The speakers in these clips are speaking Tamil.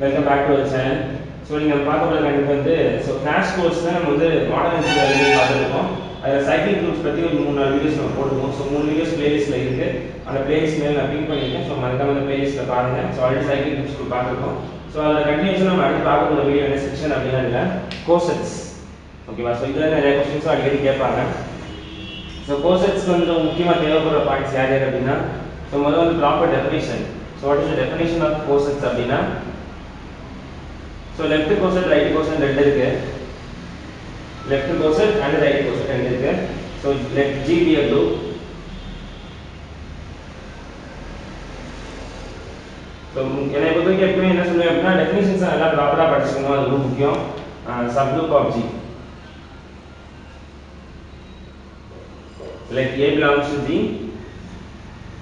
Welcome back to our channel so நீங்கள் பார்க்க போகிற கண்டிப்பாக வந்து ஸோ கிராஷ் கோர்ஸ் தான் நம்ம வந்து மாடர்ன் இன்ஜினியரிங் பார்த்துருக்கோம். அதில் சைக்கிள் குரூப்ஸ் பற்றி ஒரு மூணு நாலு வீடியோஸ் நம்ம போட்டுருக்கோம். ஸோ மூணு வீடியோஸ் பிளேலிஸ்ட்டில் இருக்குது அந்த பிளேலிஸ்ட் மேலே நான் பிங்க் பண்ணியிருக்கேன் ஸோ மறக்காம அந்த பிளேலிஸ்ட்டில் பாருங்கள் ஸோ ஆல்ரெடி சைக்கிள் குரூப்ஸ் பார்த்துருக்கோம். ஸோ அதில் கண்டினியூஸாக நம்ம அடுத்து பார்க்க போகிற வீடியோ என்ன செக்ஷன் அப்படின்னா இல்லை கோர்செட்ஸ் ஓகேவா ஸோ இதில் நிறைய கொஸ்டின்ஸும் அடிக்கடி கேட்பாங்க. ஸோ கோர்செட்ஸ்க்கு வந்து முக்கியமாக தேவைப்படுற பாயிண்ட்ஸ் யார் யார் அப்படின்னா ஸோ முதல்ல வந்து proper definition so what is definition of cosets அப்படின்னா so left coset right coset ரெண்டு இருக்கு. Left coset and right coset ரெண்டு இருக்கு. So left G be a group so என்னை பொறுத்த வரைக்கும் எப்பவுமே என்ன சொல்லுவேன் அப்படின்னா டெஃபினேஷன்ஸ் நல்லா ப்ராப்பராக படிச்சுக்கணும். அது ரொம்ப முக்கியம். Subgroup of G like A belongs to G.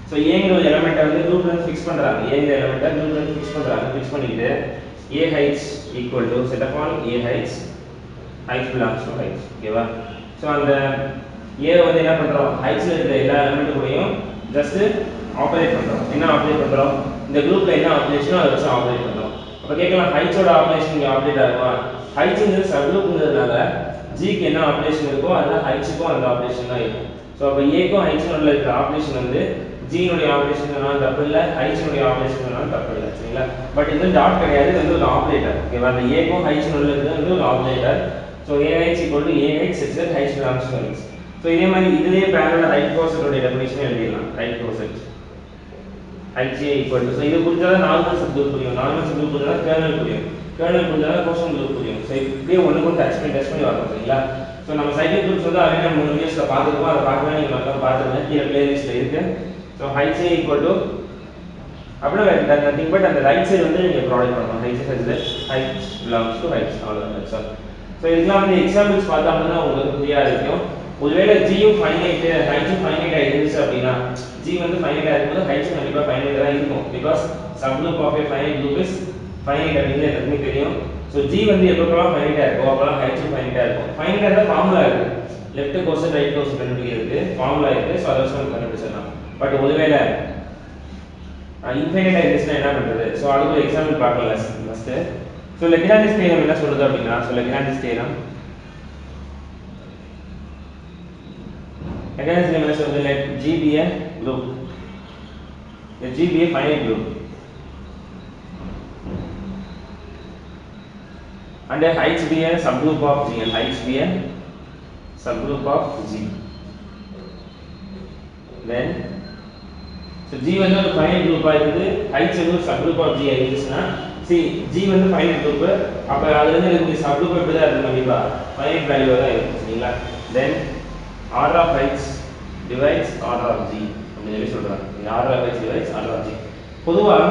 So ஏங்கிற ஒரு எலமெண்ட்டை வந்து லூப்ல இருந்து ஃபிக்ஸ் பண்றாங்க. ஏங்கிற எலமெண்ட்டை லூப்ல இருந்து ஃபிக்ஸ் பண்றாங்க. ஃபிக்ஸ் பண்ணிக்கிட்டு A heights equal to set upon A heights height belongs to heights ஓகேவா ஸோ அந்த A வந்து என்ன பண்ணுறோம் ஹைட்ஸ்ல இருக்கிற எல்லா எலமெண்ட் கூடயும் ஜஸ்ட் ஆப்ரேட் பண்ணுறோம் என்ன ஆப்ரேட் பண்ணுறோம் இந்த குரூப்ல என்ன ஆப்ரேஷனோ அதை வச்சு ஆப்ரேட் பண்ணுறோம் அப்போ கேட்கலாம் ஹைட்ஸோட ஆப்ரேஷன் இங்கே ஆப்ரேட் ஆகுமா? ஹைட்ஸுங்கிறது சப்குரூப்ங்கிறதுனால ஜிக்கு என்ன ஆப்ரேஷன் இருக்கோ அதுதான் ஹைட்ஸுக்கும் அந்த ஆப்ரேஷன் தான் இருக்கும். ஸோ அப்போ ஏக்கும் ஹைட்ஸும் உள்ள இருக்கிற ஆப்ரேஷன் வந்து ஜீனுடைய ஆப்ரேஷன் சொன்னாலும் தப்பு இல்லை ஹைட்ஸினுடைய ஆப்ரேஷன் சொன்னாலும் தப்பு இல்லை சரிங்களா? பட் இது டாட் கிடையாது இது வந்து ஒரு ஆப்ரேட்டர் ஓகேவா அந்த ஏக்கும் ஹைட்ஸும் உள்ள இருக்கிறது வந்து ஒரு operator so aH equal to aH எக்ஸல் ஹைட்ஸ் பிலாங்ஸ் ஸோ இதே மாதிரி இதுலேயே பேரலோட ரைட் கோர்செட்டோடைய டெஃபினேஷன் எழுதிடலாம். ரைட் கோர்செட் ஹைட்ஸே ஈக்குவல் டு ஸோ இது புரிஞ்சாதான் நார்மல் சப்ஜெக்ட் புரியும். நார்மல் சப்ஜெக்ட் புரிஞ்சாதான் கேர்னல் புரியும். கேர்னல் புரிஞ்சாதான் கோஷன் குரூப் புரியும். ஸோ இப்படியே ஒன்று கொண்டு டச் பண்ணி டச் பண்ணி வரணும் சரிங்களா? ஸோ நம்ம சைக்கிள் குரூப்ஸ் வந்து ஆல்ரெடி நம்ம மூணு வீடியோஸில் பார்த்துருக்கோம். அதை பார்க்கவே நீங்கள் மக்கள் பார்த்துருங்க. கீழே பிளேலிஸ்ட்டில் இருக்குது so right side equal to அப்படின்னா நத்திங் பட் அந்த ரைட் சைடு வந்து நீங்கள் ப்ராடக்ட் பண்ணணும். H side H belongs to H அவ்வளோதான் சார் ஸோ இதெல்லாம் வந்து எக்ஸாம்பிள்ஸ் பார்த்தா தான் உங்களுக்கு ஃப்ரீயாக இருக்கும். ஒருவேளை ஜியும் ஃபைனைட்டு ஹைட்ஸும் ஃபைனைட்டாக இருந்துச்சு அப்படின்னா ஜி வந்து ஃபைனைட்டாக இருக்கும்போது ஹைட்ஸும் கண்டிப்பாக ஃபைனைட்டாக தான் இருக்கும். Because subgroup of a finite group is finite அப்படிங்கிறது எல்லாருக்குமே தெரியும். ஸோ ஜி வந்து எப்பப்பெல்லாம் ஃபைனைட்டாக இருக்கும் அப்போலாம் ஹைட்ஸும் ஃபைனைட்டாக இருக்கும். ஃபைனைட்டாக தான் ஃபார்முலா இருக்குது லெஃப்ட் கோர்ஸ் ரைட் கோர்ஸ் கண்டுபிடிக்கிறது ஃபார்முலா இருக்குது ஸோ அதை நம்ம கண்டுபிடிச்சிடலாம். பட் ஒருவேளை இன்ஃபைனைட்டாக இருந்துச்சுன்னா என்ன பண்ணுறது ஸோ அதுக்கு ஒரு எக்ஸாம்பிள் பார்க்கல ஃபஸ்ட்டு ஸோ லெக்னாண்டிஸ் தேரம் என்ன சொல்லுது அப்படின்னா so Lagrange's theorem Lagrange's theorem என்ன சொல்லுது? Let G be a group G be a finite group and a heights be a subgroup of G. And heights be a subgroup of G. Then, so G வந்து ஒரு ஃபைனல் குரூப்பாக இருக்குது. Heights வந்து ஒரு சப் குரூப் ஆஃப் ஜி இருந்துச்சுன்னா சி ஜி வந்து ஃபைனல் குரூப்பு அப்போ அதுலேருந்து இருந்து சப் குரூப் எப்படி தான் இருக்கும் கண்டிப்பாக ஃபைனல் வேல்யூவாக தான் இருக்கும் சரிங்களா? Then order of heights divides order of G அப்படின்னு சொல்லி சொல்கிறாங்க order of heights divides order of G பொதுவாக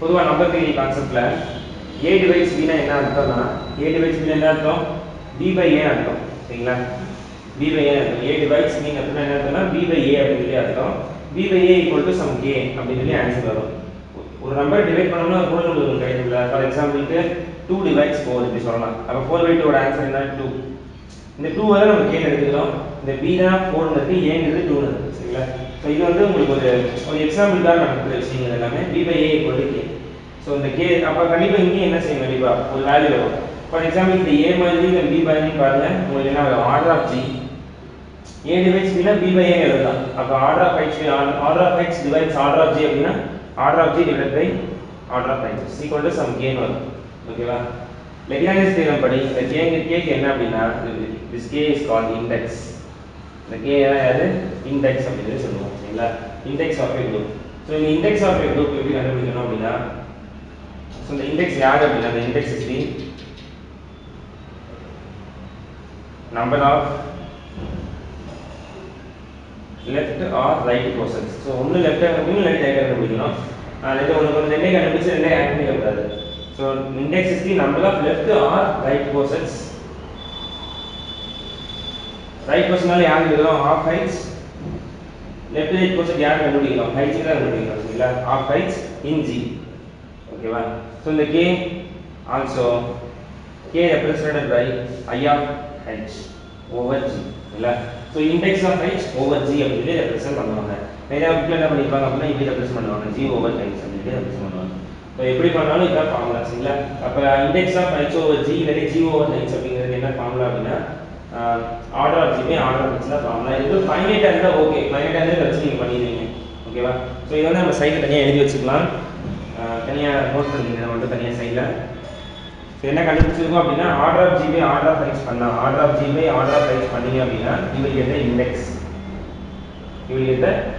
பொதுவாக நம்பர் தியரி கான்செப்டில் ஏ டிவைஸ் பினா என்ன அர்த்தம்னா ஏ டிவைஸ் பினா என்ன அர்த்தம்? பி பை ஏ அர்த்தம் சரிங்களா? பி பை ஏ அர்த்தம். ஏ டிவைஸ் மீன் அப்படின்னா என்ன அர்த்தம்னா பி பை ஏ அப்படின்னு சொல்லி அர்த்தம். B by A equal to some K அப்படின்னு சொல்லி ஆன்சர் வரும். ஒரு நம்பர் டிவைட் பண்ணோம்னா ஒரு கூட உங்களுக்கு கிடைக்கும்ல ஃபார் எக்ஸாம்பிளுக்கு டூ டிவைட்ஸ் ஃபோர் இப்படி சொல்லலாம். அப்போ ஃபோர் பை டூவோட ஆன்சர் என்ன? டூ இந்த டூ தான் நம்ம கே எடுத்துக்கிறோம். இந்த பி தான் ஃபோர்ங்கிறது ஏங்கிறது டூ சரிங்களா? ஸோ இது வந்து உங்களுக்கு ஒரு ஒரு தான் நடக்கிற விஷயங்கள் எல்லாமே. B by A equal K so இந்த கே அப்போ கண்டிப்பாக இங்கேயும் என்ன செய்யும்? கண்டிப்பாக ஒரு வேல்யூ வரும். ஃபார் எக்ஸாம்பிள் இந்த ஏ மாதிரி இந்த பி மாதிரி பாருங்க. உங்களுக்கு என்ன வரும்? Order of G A divides பின்னா பி பை ஏ எழுதலாம். அப்போ order of H order of H divides order of G அப்படின்னா order of G divide by order of H equal to some K வரும். ஓகேவா லெக்னானிஸ் தீரம் படி இந்த கேங்க கேக்கு என்ன அப்படின்னா this K is called index இந்த கே யாரு? இண்டெக்ஸ் அப்படின்னு சொல்லுவோம். சரிங்களா? Index of a group so இந்த இண்டெக்ஸ் ஆஃப் ஏ குரூப் எப்படி கண்டுபிடிக்கணும் அப்படின்னா ஸோ இந்த இண்டெக்ஸ் யார் அப்படின்னா இந்த index is the number of left or right cosets so ஒன்று லெஃப்டாக கண்டுபிடிக்கணும் இல்லை ரைட் கண்டுபிடிக்கணும் ரெண்டு ஒன்று கொஞ்சம் ரெண்டே கண்டுபிடிச்சு ரெண்டே add பண்ணிக்கக்கூடாது so index is the number of left or right cosets right கோர்ஸ்னால யார் எழுதுறோம் of H left right cosets யார் கண்டுபிடிக்கிறோம் ஹைட்ஸ் தான் கண்டுபிடிக்கிறோம் சரிங்களா? ஆஃப் ஹைட்ஸ் இன் ஓகேவா ஸோ இந்த K also K represented by I of H over G இல்லை? So index of H over G அப்படின்னு சொல்லி ரெப்ரசென்ட் பண்ணுவாங்க. நிறைய புக்கில் என்ன பண்ணிப்பாங்க அப்படின்னா இப்படி ரெப்ரசென்ட் பண்ணுவாங்க. ஜி ஓவர் ஹெச் அப்படின்னு ரெப்ரசென்ட் பண்ணுவாங்க. ஸோ எப்படி பண்ணாலும் இதான் ஃபார்முலா சரிங்களா அப்போ index of H over G இல்லாட்டி ஜி ஓவர் ஹைச் அப்படிங்கிறது என்ன ஃபார்முலா அப்படின்னா order of G by order of H தான் ஃபார்முலா இது ஃபைனைட்டாக இருந்தால் ஓகே ஃபைனைட்டாக இருந்தால் வச்சு நீங்கள் பண்ணிடுவீங்க ஓகேவா ஸோ இதை வந்து நம்ம சைடில் தனியாக எழுதி வச்சுக்கலாம். தனியாக நோட் பண்ணிக்கணும் மட்டும் தனியாக சைடில் ஸோ என்ன கண்டுபிடிச்சிருக்கோம் அப்படின்னா order of G by order of H பண்ணலாம் order of G by order of H பண்ணீங்க அப்படின்னா you will index the index.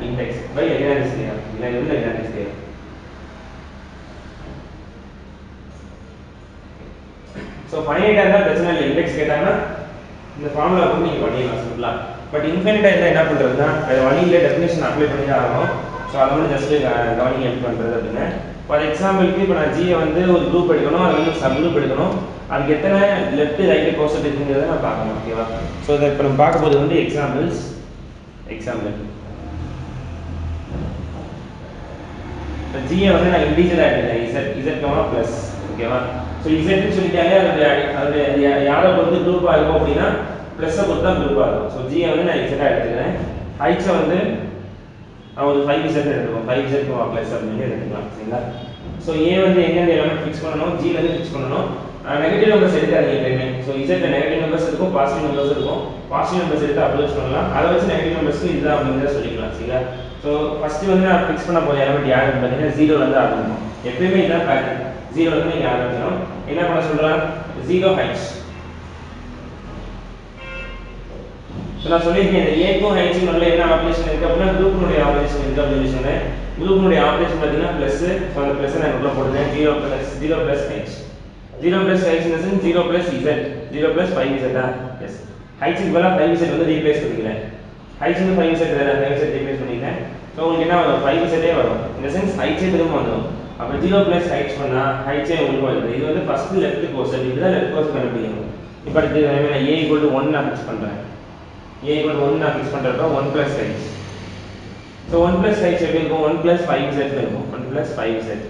Index by get the இல்லை இது வந்து ஸோ ஃபைனைட்டாக இருந்தால் பிரச்சனை இல்லை. இண்டெக்ஸ் கேட்டாங்கன்னா இந்த ஃபார்முலா கூட நீங்கள் பண்ணிடலாம் சிம்பிளாக பட் இன்ஃபைனைட்டாக இருந்தால் என்ன பண்ணுறதுன்னா அது வழியில் டெஃபினேஷன் அப்ளை பண்ணி தான் ஆகும் ஸோ அதை வந்து ஜஸ்ட் கவனிங் ஹெல்ப் பண்ணுறது அப்படின்னு. ஃபார் எக்ஸாம்பிளுக்கு இப்போ நான் ஜியை வந்து ஒரு குரூப் எடுக்கணும் அது வந்து சப் குரூப் எடுக்கணும். அதுக்கு எத்தனை லெஃப்ட் ரைட்டு கோசட் இருக்குங்கிறத நான் பார்க்கணும் ஓகேவா ஸோ இதை இப்போ நம்ம பார்க்க போது வந்து எக்ஸாம்பிள்ஸ் எக்ஸாம்பிள் இப்போ ஜியை வந்து நான் இண்டீஜராக எடுக்கிறேன் இசட் இசட் கமா ப்ளஸ் ஓகேவா ஸோ இசட்னு சொல்லிட்டாலே அது அது யாரை பொறுத்து குரூப்பாக இருக்கும் அப்படின்னா ப்ளஸ்ஸை பொறுத்து தான் குரூப்பாக இருக்கும் ஸோ ஜியை வந்து நான் இசட்டாக எடுத்துக்கிறேன். ஹைட்ஸை வந்து நான் ஒரு ஃபைவ் இசட் எடுத்துக்கோம் ஃபைவ் இசட் கமா ப்ளஸ் அப்படின்னு எடுத்துக்கலாம் சரிங்களா? ஸோ ஏ வந்து எங்கெந்த எலமெண்ட் ஃபிக்ஸ் பண்ணணும் ஜி வந்து ஃபிக்ஸ் பண்ணணும். நெகட்டிவ் நம்பர்ஸ் எடுக்காதீங்க எப்பயுமே. ஸோ இசட்டில் நெகட்டிவ் நம்பர்ஸ் இருக்கும் பாசிட்டிவ் நம்பர்ஸ் இருக்கும். பாசிட்டிவ் நம்பர்ஸ் எடுத்து அப்ரோச் பண்ணலாம். அதை வச்சு நெகட்டிவ் நம்பர்ஸ்க்கு இதுதான் அப்படின்னு சொல்லிக்கலாம் சரிங்களா? ஸோ ஃபஸ்ட்டு வந்து நான் ஃபிக்ஸ் பண்ண போகிற எலமெண்ட் யாருன்னு பார்த்தீங்கன்னா ஜீரோலேருந்து ஆரம்பிக்கும் எப்பயுமே இதான் பேட்டர்ன் ஜீரோலேருந்து நீங்கள் ஆரம்பிக்கணும். என்ன பண்ண சொல்கிறேன் ஜீரோ ஹைட்ஸ் ஸோ நான் சொல்லியிருக்கேன் இந்த ஏக்கும் ஹைட்ஸும் நல்ல என்ன ஆப்ரேஷன் இருக்குது அப்படின்னா குரூப்னுடைய ஆப்ரேஷன் இருக்குது அப்படின்னு சொன்னேன். குரூப்னுடைய ஆப்ரேஷன் பார்த்தீங்கன்னா ப்ளஸ் ஸோ அந்த ப்ளஸ் நான் உள்ள போடுறேன் zero plus zero plus H zero plus H zero plus Z zero plus five இசட்டா as ஹைட்ஸுக்கு பதிலாக ஃபைவ் இசட் வந்து ரீப்ளேஸ் பண்ணிக்கிறேன். ஹைட்ஸ் ஃபைவ் இசட் வேறு ஃபைவ் இசட் ரீப்ளேஸ் பண்ணிக்கிறேன். ஸோ உங்களுக்கு என்ன வரும்? ஃபைவ் இசட்டே வரும். இந்த சென்ஸ் ஹைட்ஸே திரும்ப வந்துடும் அப்போ ஜீரோ ப்ளஸ் ஹைட்ஸ் பண்ணால் ஹைட்ஸே உங்களுக்கு வருது இது வந்து ஃபஸ்ட்டு லெஃப்ட் கோர்ஸ் இப்படி தான் லெஃப்ட் கோர்ஸ் கண்டுபிடிக்கணும். இப்போ அடுத்து நான் ஏ ஈக்குவல் டு ஒன் நான் ஃபிக்ஸ் பண்ணுறேன் ஏ ஈக்குவல் ஒன் நான் ஃபிக்ஸ் பண்ணுறப்ப one plus H so one plus H எப்படி இருக்கும் ஒன் ப்ளஸ் ஃபைவ் செட் இருக்கும் one plus five Z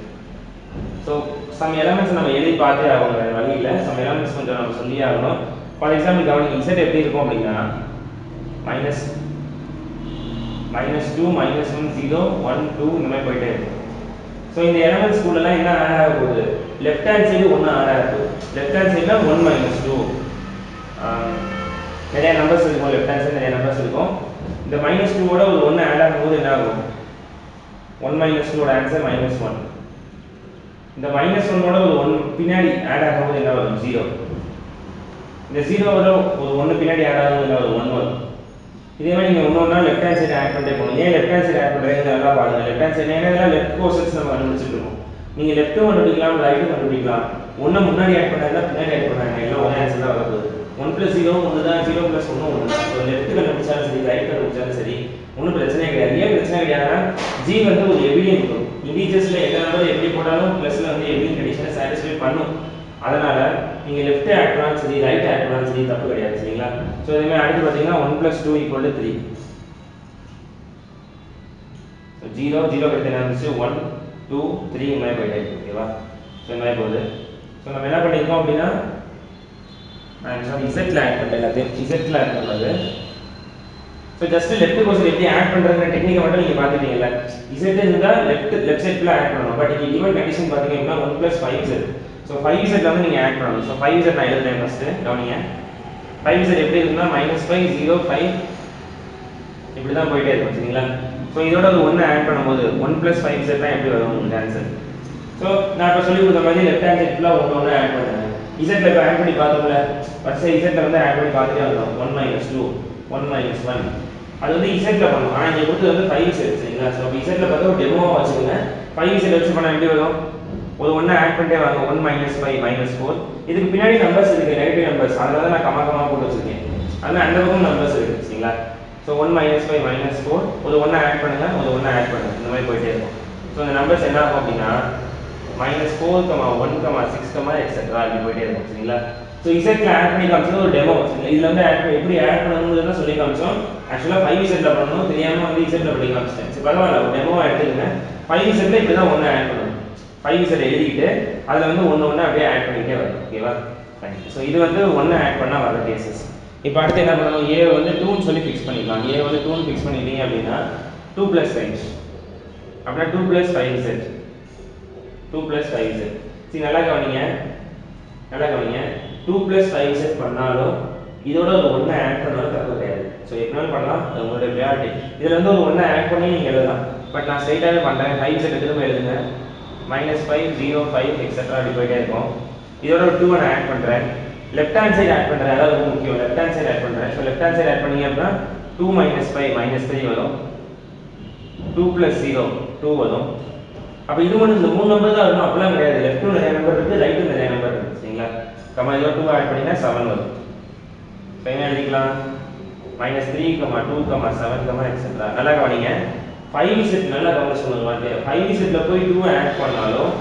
so some elements நம்ம எழுதி பார்த்தே ஆகணும் வேறு வழி இல்லை. சம் எலமெண்ட்ஸ் கொஞ்சம் நம்ம சொல்லியே ஆகணும். ஃபார் எக்ஸாம்பிள் கவனிங்க இசட் எப்படி இருக்கும் அப்படின்னா minus minus two minus one zero one two இந்த மாதிரி போயிட்டே இருக்கும். ஸோ இந்த எலமெண்ட்ஸ் ஸ்கூல்லலாம் என்ன ஆட் ஆக போகுது? லெஃப்ட் ஹேண்ட் சைடு ஒன்று ஆட் ஆக போகுது. லெஃப்ட் ஹேண்ட் சைடில் ஒன் மைனஸ் டூ நிறைய நம்பர்ஸ் இருக்கும் லெஃப்ட் ஹேண்ட் சைடு நிறைய நம்பர்ஸ் இருக்கும். இந்த மைனஸ் டூவோட ஒரு ஒன்று ஆட் ஆகும்போது என்ன ஆகும்? ஒன் மைனஸ் டூவோட ஆன்சர் மைனஸ் ஒன் இந்த மைனஸ் ஒன்னோட ஒரு ஒன் பின்னாடி ஆட் ஆகும்போது என்ன வரும்? ஜீரோ இந்த ஜீரோவோட ஒரு ஒன்று பின்னாடி ஆட் ஆகும்போது என்ன வரும்? ஒன் வரும். இதே மாதிரி நீங்கள் ஒன்று ஒன்றா லெஃப்ட் ஹேண்ட் சைடு ஆட் பண்ணிட்டே போகணும். ஏன் லெஃப்ட் ஹேண்ட் சைடு ஆட் பண்ணுறீங்க நல்லா பாருங்க. லெஃப்ட் ஹேண்ட் சைடு ஏன்னா லெஃப்ட் கோர்சஸ் நம்ம கண்டுபிடிச்சிட்டு இருக்கோம். நீங்கள் லெஃப்ட்டும் கண்டுபிடிக்கலாம் ரைட்டும் கண்டுபிடிக்கலாம். ஒன்று முன்னாடி ஆட் பண்ணாங்க பின்னாடி ஆட் பண்ணாங்க எல்லாம் ஒரே ஆன்சர் தான் வரப்போகுது. ஒன் ப்ளஸ் ஜீரோ ஒன்று தான் ஜீரோ ப்ளஸ் ஒன்று ஒன்று தான் ஸோ லெஃப்ட் கண்டுபிடிச்சாலும் சரி ரைட் கண்டுபிடிச்சாலும் சரி ஒன்றும் பிரச்சனை கிடையாது. ஏன் பிரச்சனை கிடையாதுன்னா ஜி வந்து ஒரு எவிடியன் இருக்கும் இண்டீஜர்ஸில் எந்த நம்பர் எப்படி போட்டாலும் ப்ளஸில் வந்து எவிடியன் கண்டிஷனை சாட்டிஸ்ஃபை பண்ணும். அதனால் நீங்கள் லெஃப்ட் ஆட் பண்ணாலும் சரி ரைட் ஆட் பண்ணாலும் சரி தப்பு கிடையாது சரிங்களா? ஸோ இதேமாதிரி அடுத்து பார்த்தீங்கன்னா one plus two equal to three so zero zero கிட்ட இருந்துச்சு ஒன் டூ த்ரீ இந்த மாதிரி போயிட்டே ஓகேவா ஸோ இந்த மாதிரி போகுது? ஸோ நம்ம என்ன பண்ணியிருக்கோம் அப்படின்னா மேக்ஸிமம் சாரி இசட்டில் ஆட் பண்ணிட்டேன் எல்லாத்தையும். இசட்டில் ஆட் பண்ணுறது ஸோ ஜஸ்ட் லெஃப்ட் கோர்ஸ் எப்படி ஆட் பண்ணுறதுங்கிற டெக்னிக்கை மட்டும் நீங்கள் பார்த்துட்டீங்கல்ல. இசட் இருந்தால் லெஃப்ட் லெஃப்ட் சைடில் ஆட் பண்ணணும். பட் இங்கே ஈவன் கண்டிஷன் பார்த்தீங்க அப்படின்னா one plus five Z so five Z வந்து நீங்கள் ஆட் பண்ணணும். ஸோ ஃபைவ் செட் நான் எழுதுறேன் ஃபஸ்ட்டு கவனிங்க. ஃபைவ் செட் எப்படி இருக்குன்னா மைனஸ் ஃபைவ் ஜீரோ ஃபைவ் இப்படி தான் போயிட்டே இருக்கும் சரிங்களா? ஸோ இதோட ஒரு ஒன்று ஆட் பண்ணும்போது ஒன் ப்ளஸ் ஃபைவ் செட் தான் எப்படி வரும்? உங்களுக்கு ஆன்சர் ஸோ நான் இப்போ சொல்லி கொடுத்த மாதிரி லெஃப்ட் ஹேண்ட் சைட் ஃபுல்லாக ஒன்று ஒன்று ஆட் பண்ணுறேன் இசட்ல இப்போ ஆட் பண்ணி பார்த்தோம்ல ஃபர்ஸ்ட் இசட்ல வந்து ஆட் பண்ணி பார்த்துட்டே வந்தோம். One minus two one minus one அது வந்து இசட்ல பண்ணணும் ஆனால் இங்கே கொடுத்து வந்து ஃபைவ் செட் சரிங்களா? ஸோ அப்போ இசட்ல பார்த்தா ஒரு டெமோவாக வச்சுக்கோங்க. ஃபைவ் இசட் வச்சு பண்ணால் எப்படி வரும்? ஒரு ஒன்று ஆட் பண்ணிட்டே வாங்க. One minus five minus four இதுக்கு பின்னாடி நம்பர்ஸ் இருக்குது நெகட்டிவ் நம்பர்ஸ் அதனால தான் நான் கமா கமா போட்டு வச்சிருக்கேன். அதனால் அந்த பக்கம் நம்பர்ஸ் இருக்குது சரிங்களா? So one minus five minus four ஒரு ஒன்று ஆட் பண்ணுங்கள் ஒரு ஒன்று ஆட் பண்ணுங்கள் இந்த மாதிரி போயிட்டே இருக்கும். ஸோ இந்த நம்பர்ஸ் என்ன ஆகும் அப்படின்னா minus four comma one comma six comma et cetera இப்படி போயிட்டே இருக்கும் சரிங்களா? ஸோ இசட்ல ஆட் பண்ணி காமிச்சது ஒரு டெமோ இதில் வந்து ஆட் பண்ணி எப்படி ஆட் பண்ணணும்னு சொல்லி காமிச்சோம். ஆக்சுவலாக ஃபைவ் இசட்டில் பண்ணணும் தெரியாமல் வந்து இசட்டில் பண்ணி காமிச்சிட்டேன். சரி பரவாயில்ல ஒரு டெமோ எடுத்துக்கங்க. ஃபைவ் இசட்டில் இப்படி தான் ஒன்று ஆட் பண்ணணும். ஃபைவ் இசட் எழுதிக்கிட்டு அதில் வந்து ஒன்று ஒன்று அப்படியே ஆட் பண்ணிக்கிட்டே வரும் ஓகேவா ஃபைன் ஸோ இது வந்து ஒன்று ஆட் பண்ணால் வர கேசஸ் இப்போ அடுத்து என்ன பண்ணணும்? ஏ வந்து டூன்னு சொல்லி ஃபிக்ஸ் பண்ணிக்கலாம். ஏ வந்து டூன்னு ஃபிக்ஸ் பண்ணிட்டீங்க அப்படின்னா டூ ப்ளஸ் சைன்ஸ் அப்படின்னா two plus five set two plus five set சரி நல்லா கவனிங்க. நல்லா கவனிங்க. டூ ப்ளஸ் ஃபைவ் பண்ணாலும் இதோட ஒரு ஒன்றை ஆட் பண்ணாலும் தப்பு கிடையாது. ஸோ எப்படினாலும் பண்ணலாம். அது உங்களுடைய ப்ரியாரிட்டி இதில் வந்து ஒரு ஒன்றை ஆட் பண்ணி நீங்கள் எழுதலாம். பட் நான் ஸ்ட்ரைட்டாகவே பண்ணுறேன் ஃபைவ் செட் திரும்ப எழுதுங்க. Minus five zero five et cetera அப்படி போயிட்டே இருக்கும். இதோட ஒரு டூ நான் ஆட் பண்ணுறேன் லெஃப்ட் ஹேண்ட் சைடு ஆட் பண்ணுறேன் அதாவது ரொம்ப முக்கியம். லெஃப்ட் ஹேண்ட் சைடு ஆட் பண்ணுறேன் so left hand side add பண்ணீங்க அப்படின்னா two minus five minus three வரும். டூ ப்ளஸ் ஜீரோ டூ வரும். அப்போ இது மட்டும் இந்த மூணு நம்பர் தான் வரும் அப்படிலாம் கிடையாது. லெஃப்ட்டும் நிறைய நம்பர் இருக்குது ரைட்டும் நிறைய நம்பர் இருக்குது சரிங்களா? கமா இதோ டூ ஆட் பண்ணிங்கன்னா செவன் வரும். இப்போ என்ன எழுதிக்கலாம். Minus three comma two comma seven comma et cetera நல்லா கவனிங்க. ஃபைவ் செட் நல்லா கவனிச்சு சொல்லுங்க வார்த்தையை. ஃபைவ் செட்டில் போய் டூ ஆட் பண்ணாலும்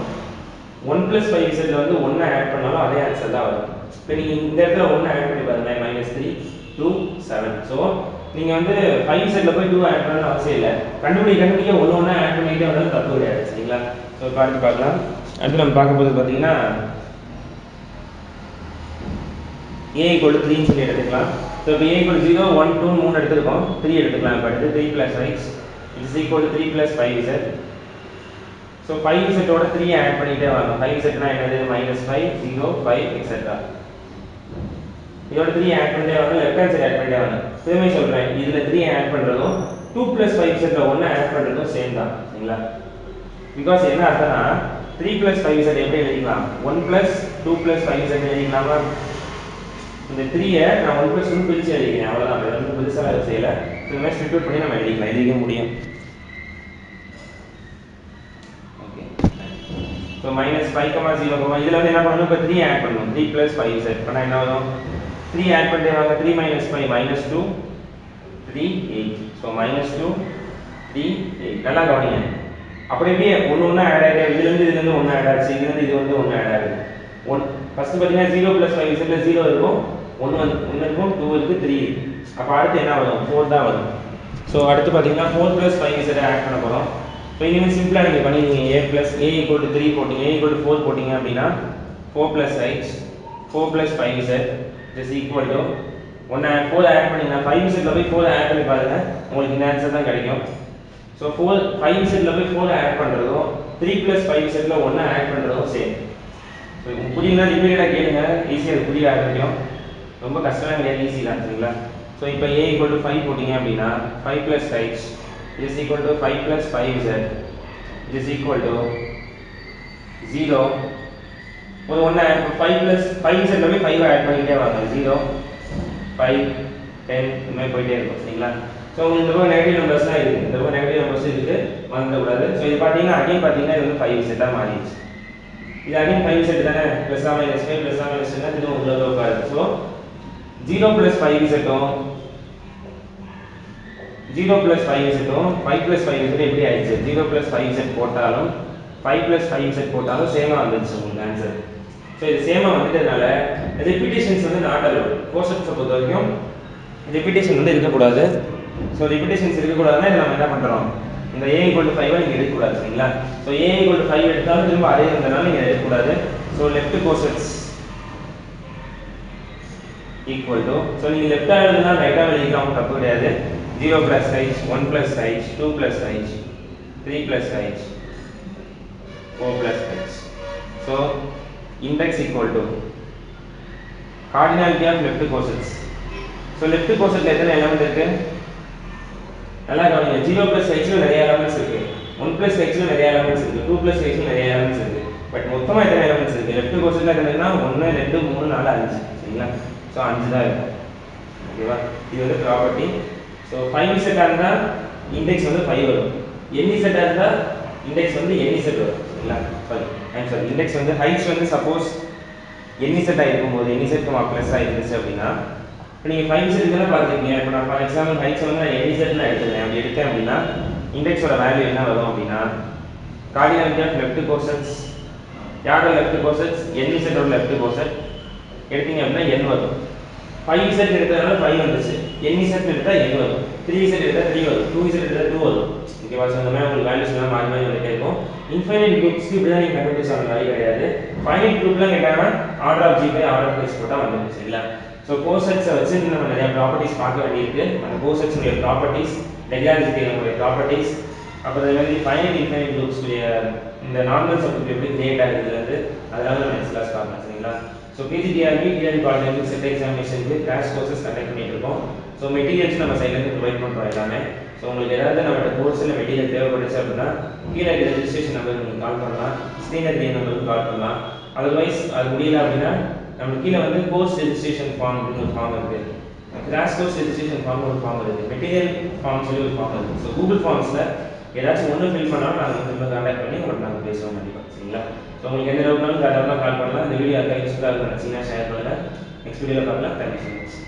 ஒன் ப்ளஸ் ஃபைவ் செட்டில் வந்து ஒன்றை ஆட் பண்ணாலும் அதே ஆன்சர் தான் வரும். இப்போ நீங்கள் இந்த இடத்துல ஒன்று ஆட் பண்ணி பாருங்க minus three two seven so நீங்கள் வந்து ஃபைவ் செட்டில் போய் டூ ஆட் பண்ணணும் அவசியம் இல்லை. கண்டுபிடி கண்டுபிடிக்க ஒன்று ஒன்றா ஆட் பண்ணிக்கிட்டே வந்தாலும் தப்பு கிடையாது சரிங்களா? ஸோ பார்த்து பார்க்கலாம். அடுத்து நம்ம பார்க்க போது பார்த்தீங்கன்னா ஏ ஈக்குவல் த்ரீன்னு சொல்லி எடுத்துக்கலாம். ஸோ இப்போ A equal zero one two மூணு எடுத்துருக்கோம். த்ரீ எடுத்துக்கலாம். இப்போ எடுத்து three plus x it's equal three plus five z so five செட்டோட த்ரீ ஆட் பண்ணிகிட்டே வாங்க. ஃபைவ் செட்னா என்னது? Minus five zero five et cetera இதோட த்ரீ ஆட் பண்ணிட்டே வாங்க லெஃப்ட் ஹேண்ட் சைடு ஆட் பண்ணிட்டே வாங்க திரும்பி சொல்கிறேன் இதில் த்ரீ ஆட் பண்ணுறதும் டூ ப்ளஸ் ஃபைவ் செட்டில் ஒன்று ஆட் பண்ணுறதும் சேம் தான் சரிங்களா? பிகாஸ் என்ன அர்த்தம்னா த்ரீ ப்ளஸ் ஃபைவ் செட் எப்படி எழுதிக்கலாம்? One plus two plus five set எழுதிக்கலாமா? இந்த த்ரீயை நான் ஒன் ப்ளஸ் ஒன் பிரித்து எழுதிக்கிறேன் அவ்வளோதான் அது வந்து புதுசாக அதை செய்யலை. இந்த மாதிரி ஸ்பிட் பண்ணி நம்ம எழுதிக்கலாம் எழுதிக்க முடியும். Okay so minus five comma zero comma இதில் வந்து என்ன பண்ணணும்? இப்போ த்ரீ ஆட் பண்ணணும். த்ரீ ப்ளஸ் ஃபைவ் செட் பண்ணால் என்ன வரும்? த்ரீ ஆட் பண்ணிட்டு வாங்க three minus five minus two three eight so minus two three eight நல்லா கவனிங்க. அப்படி இப்படியே ஒன்று ஒன்று ஆட் ஆகிட்டே இதுலேருந்து இதுலேருந்து ஒன்று ஆட் ஆச்சு இதுலேருந்து இது வந்து ஒன்று ஆட் ஆகுது. ஒன் ஃபஸ்ட்டு பார்த்தீங்கன்னா ஜீரோ ப்ளஸ் ஃபைவ் செட்டில் ஜீரோ இருக்கும். ஒன்று வந்து ஒன்று இருக்கும் டூ இருக்குது த்ரீ இருக்கு. அப்போ அடுத்து என்ன வரும்? ஃபோர் தான் வரும். ஸோ அடுத்து பார்த்தீங்கன்னா ஃபோர் ப்ளஸ் ஃபைவ் செட்டை ஆட் பண்ண போகிறோம் ஸோ இனிமேல் சிம்பிளாக நீங்கள் பண்ணிடுவீங்க. A plus A equal to three போட்டிங்க. ஏ ஈக்குவல் டு ஃபோர் போட்டிங்க அப்படின்னா four plus eight four plus five set is equal to ஒன்று ஃபோர் ஆட் பண்ணிங்கன்னா ஃபைவ் செட்டில் போய் ஃபோர் ஆட் பண்ணி பாருங்கள் உங்களுக்கு இந்த ஆன்சர் தான் கிடைக்கும். ஸோ ஃபோர் ஃபைவ் செட்டில் போய் ஃபோர் ஆட் பண்ணுறதும் த்ரீ ப்ளஸ் ஃபைவ் செட்டில் ஒன்று ஆட் பண்ணுறதும் சேம் ஸோ உங்களுக்கு புரியலனா ரிப்பீட்டடாக கேளுங்க. ஈஸியாக அது புரிய ஆரம்பிக்கும். ரொம்ப கஷ்டமாக கிடையாது. ஈஸி தான் சரிங்களா ஸோ இப்போ ஏ ஈக்குவல் டு ஃபைவ் போட்டிங்க அப்படின்னா five plus five is equal to five plus five z is equal to zero ஒரு ஒன்று ஃபைவ் ப்ளஸ் ஃபைவ் இசட்டில் போய் ஃபைவ் ஆட் பண்ணிக்கிட்டே வாங்க. ஜீரோ ஃபைவ் டென் இந்த மாதிரி போயிட்டே இருக்கும். சரிங்களா? ஸோ உங்களுக்கு இந்த பக்கம் நெகட்டிவ் நம்பர்ஸ்லாம் இருக்குது இந்த பக்கம் நெகட்டிவ் நம்பர்ஸ் இருக்குது வந்துடக்கூடாது. ஸோ இது பார்த்தீங்கன்னா அகைன் பார்த்தீங்கன்னா இது வந்து ஃபைவ் செட்டாக மாறிடுச்சு. இது அகைன் ஃபைவ் செட் தானே? ப்ளஸ் ஆ மைனஸ் ஃபைவ் ப்ளஸ் ஆ மைனஸ் ஃபைவ்னா திரும்ப உள்ள உட்காரு ஸோ ஜீரோ ப்ளஸ் ஃபைவ் செட்டும் ஜீரோ ப்ளஸ் ஃபைவ் செட்டும் ஃபைவ் ப்ளஸ் ஃபைவ் செட் எப்படி ஆயிடுச்சு? ஜீரோ ப்ளஸ் ஃபைவ் செட் போட்டாலும் ஃபைவ் ப்ளஸ் ஃபைவ் செட் போட்டாலும் சேமாக வந்துடுச்சு உங்களுக்கு ஆன்சர் ஸோ இது சேமாக வந்துட்டதுனால ரிப்பீட்டேஷன்ஸ் வந்து நாட் அலோட் கோர்சன்ஸை பொறுத்த வரைக்கும் ரிப்பீட்டேஷன் வந்து இருக்கக்கூடாது. ஸோ ரிப்பீட்டேஷன்ஸ் இருக்கக்கூடாதுன்னா இதை நம்ம என்ன பண்ணுறோம் இந்த ஏ ஈக்குவல் டு ஃபைவை நீங்கள் எடுக்கக்கூடாது சரிங்களா? So A equal to five எடுத்தாலும் திரும்ப அதே இருந்தனால நீங்கள் எடுக்கக்கூடாது so left cosets equal to so நீங்கள் லெஃப்டாக எழுதுனா ரைட்டாக எழுதிக்கலாம் தப்பு கிடையாது. Zero plus H one plus H two plus H three plus H four plus H so index equal to cardinality of left cosets so left கோர்சன்ல எத்தனை எலமெண்ட் இருக்கு? நல்லா கவனிங்க. ஜீரோ ப்ளஸ் ஹெச்ல நிறைய எலமெண்ட்ஸ் இருக்கு. ஒன் ப்ளஸ் ஹெச்ல நிறைய எலமெண்ட்ஸ் இருக்கு. டூ ப்ளஸ் ஹெச்ல நிறைய எலமெண்ட்ஸ் இருக்கு. பட் மொத்தமாக எத்தனை எலமெண்ட்ஸ் இருக்கு? லெஃப்ட் கோர்சன்ல எத்தனைனா ஒன்று ரெண்டு மூணு நாலு அஞ்சு. சரிங்களா? ஸோ அஞ்சு தான் இருக்கும் ஓகேவா இது வந்து ப்ராப்பர்ட்டி ஸோ ஃபைவ் செட்டாக இருந்தால் இண்டெக்ஸ் வந்து ஃபைவ் வரும். எண்ணி செட்டாக இருந்தால் இண்டெக்ஸ் வந்து எண்ணி செட் வரும். சரிங்களா சாரி அண்ட் சாரி இண்டெக்ஸ் வந்து ஹைட்ஸ் வந்து சப்போஸ் எண்ணி செட்டாக இருக்கும்போது எண்ணி செட் ப்ளஸ்ஸாக இருந்துச்சு அப்படின்னா இப்போ நீங்கள் ஃபைவ் செட்டுக்குலாம் பார்த்துருக்கீங்க இப்போ நான் ஃபார் எக்ஸாம்பிள் ஹைட்ஸ் வந்து நான் எண்ணி செட் எடுத்துக்கிறேன். அப்படி எடுத்தேன் அப்படின்னா இண்டெக்ஸோட வேல்யூ என்ன வரும் அப்படின்னா கார்டினாலிட்டி ஆஃப் லெஃப்ட் போர்ஷன்ஸ் யாரோட லெஃப்ட் போர்ஷன்ஸ் எண்ணி லெஃப்ட் போர்ஷன் எடுத்தீங்க அப்படின்னா என் வரும். ஃபைவ் செட் எடுத்ததுனால ஃபைவ் வந்துச்சு. என் செட் எடுத்தால் என் வரும். த்ரீ செட் எடுத்தால் த்ரீ வரும். டூ செட் எடுத்தால் டூ வரும். ஓகேவா ஸோ இந்த மாதிரி உங்களுக்கு வேல்யூஸ் எல்லாம் மாறி மாறி வந்துட்டே இருக்கும். இன்ஃபைனைட் குரூப்ஸ்க்கு இப்படி தான் நீங்கள் கண்டுபிடிச்சு அந்த மாதிரி கிடையாது. ஃபைனைட் குரூப்லாம் கேட்டாங்கன்னா order of G by order of place போட்டால் வந்துடும் சரிங்களா? ஸோ கோசெட்ஸை வச்சு நம்ம நிறையா ப்ராப்பர்ட்டிஸ் பார்க்க வேண்டியிருக்கு. அந்த கோசெட்ஸுடைய ப்ராப்பர்ட்டிஸ் ரெகுலாரிட்டி நம்மளுடைய ப்ராப்பர்ட்டிஸ் அப்புறம் அதே மாதிரி ஃபைனல் இன்ஃபைனைட் லூப்ஸ்க்குரிய இந்த நார்மல் சப்ஜெக்ட் எப்படி கிரியேட் ஆகுது வந்து அதெல்லாம் நம்ம நெக்ஸ்ட் கிளாஸ் பார்க்கலாம் சரிங்களா? So PGTRB TRB college SET எக்ஸாமினேஷனுக்கு crash courses conduct பண்ணிட்டு இருக்கோம் ஸோ மெட்டீரியல்ஸ் நம்ம சைட்லேருந்து ப்ரொவைட் பண்ணுறோம் எல்லாமே. ஸோ உங்களுக்கு ஏதாவது நம்மளோட கோர்ஸில் மெட்டீரியல் தேவைப்பட்டுச்சு அப்படின்னா கீழே இருக்கிற ரெஜிஸ்ட்ரேஷன் நம்பர் உங்களுக்கு கால் பண்ணலாம். ஸ்க்ரீனர் நேம் நம்பருக்கு கால் பண்ணலாம். அதர்வைஸ் அது முடியல அப்படின்னா நம்ம கீழே வந்து கோர்ஸ் ரெஜிஸ்ட்ரேஷன் ஃபார்ம் அப்படின்னு ஒரு ஃபார்ம் இருக்குது கிராஷ் கோர்ஸ் ரெஜிஸ்ட்ரேஷன் ஃபார்ம் ஒரு ஃபார்ம் இருக்குது மெட்டீரியல் ஃபார்ம் சொல்லி ஒரு ஃபார்ம் இருக்குது ஸோ கூகுள் ஃபார்ம்ஸில் ஏதாச்சும் ஒன்று ஃபில் பண்ணாலும் நாங்கள் வந்து திரும்ப காண்டாக்ட் பண்ணி உங்களுக்கு நாங்கள் பேசுவோம் கண்டிப்பாக சரிங்களா? ஸோ உங்களுக்கு எந்த டவுட்னாலும் தாராளமாக கால் பண்ணலாம். இந்த வீடியோ அக்கா யூஸ்ஃபுல்லாக இருக்கும் நினச்சிங்கன்னா ஷேர் பண்ணுங்கள் நெக்ஸ்ட் வீடியோவில் பார்க்கலாம். Thank you so much